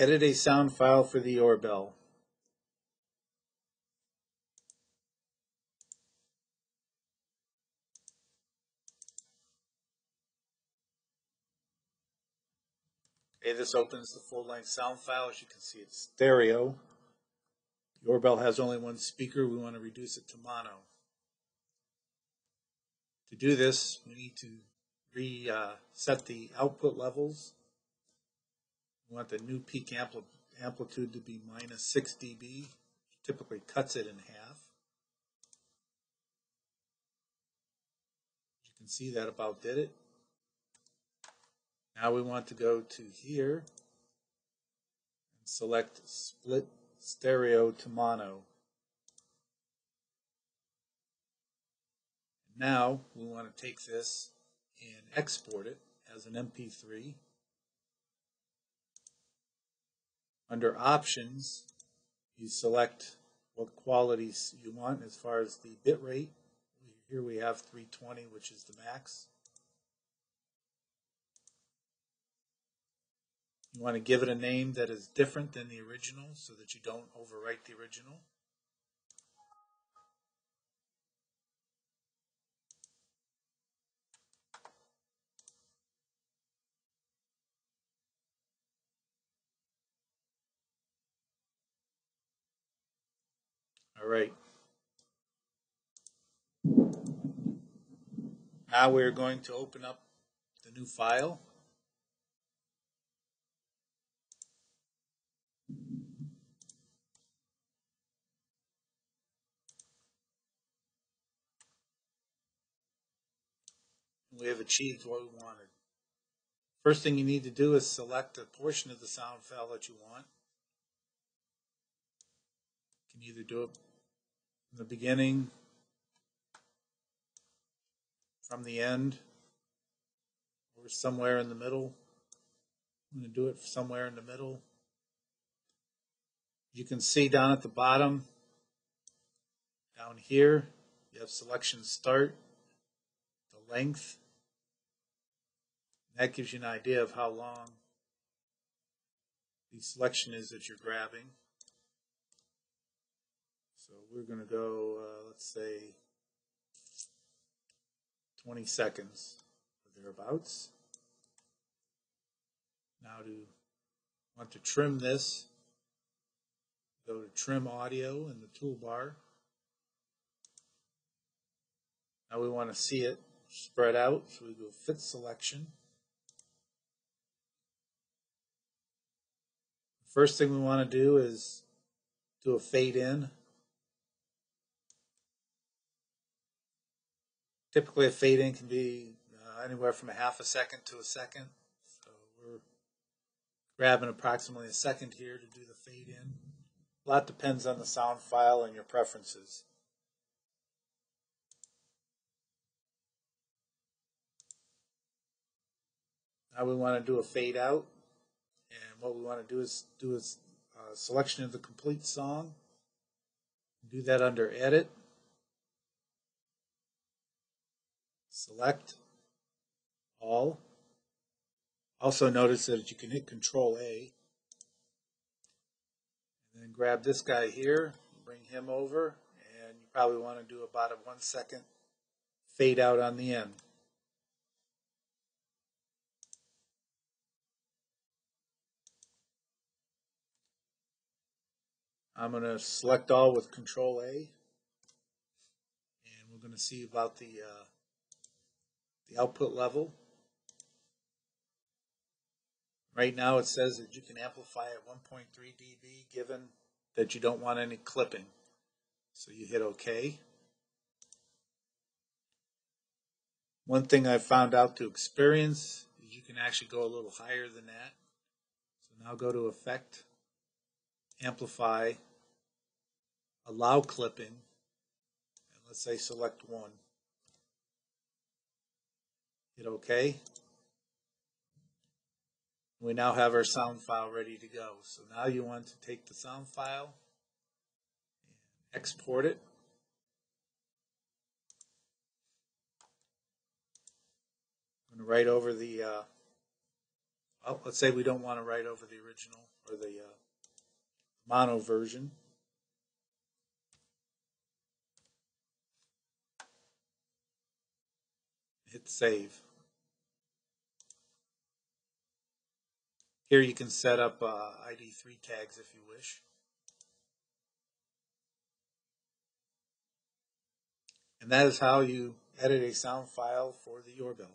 Edit a sound file for the YourBell. Okay, this opens the full-length sound file. As you can see, it's stereo. The YourBell has only one speaker. We want to reduce it to mono. To do this, we need to reset uh, the output levels. We want the new peak ampli amplitude to be minus 6 dB, typically cuts it in half. You can see that about did it. Now we want to go to here and select split stereo to mono. Now we want to take this and export it as an MP3. Under options, you select what qualities you want as far as the bit rate. Here we have 320, which is the max. You want to give it a name that is different than the original so that you don't overwrite the original. All right. Now we're going to open up the new file. We have achieved what we wanted. First thing you need to do is select a portion of the sound file that you want. You can either do it the beginning, from the end, or somewhere in the middle. I'm going to do it somewhere in the middle. You can see down at the bottom, down here, you have selection start, the length, that gives you an idea of how long the selection is that you're grabbing. So we're going to go, uh, let's say, 20 seconds or thereabouts. Now to want to trim this, go to trim audio in the toolbar. Now we want to see it spread out, so we go fit selection. First thing we want to do is do a fade in. Typically a fade in can be uh, anywhere from a half a second to a second. So we're grabbing approximately a second here to do the fade in. A lot depends on the sound file and your preferences. Now we want to do a fade out. And what we want to do is do a uh, selection of the complete song. Do that under Edit. Select All. Also notice that you can hit Control A. And then grab this guy here, bring him over, and you probably want to do about a one second fade out on the end. I'm going to select all with Control A, and we're going to see about the uh, the output level. Right now it says that you can amplify at 1.3 dB given that you don't want any clipping. So you hit OK. One thing I found out to experience is you can actually go a little higher than that. So now go to Effect, Amplify, allow clipping, and let's say select one. Hit OK. We now have our sound file ready to go. So now you want to take the sound file and export it. I'm going to write over the uh, Well, let's say we don't want to write over the original or the uh, mono version. Hit save. Here you can set up uh, ID3 tags if you wish. And that is how you edit a sound file for the YourBell.